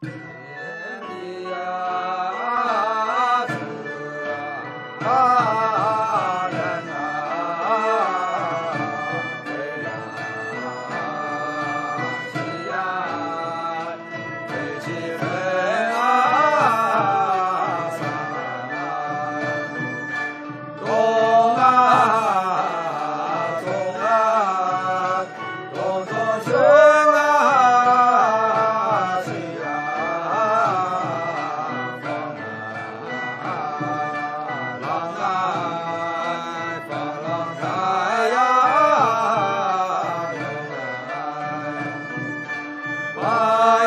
天地啊子啊 Pai.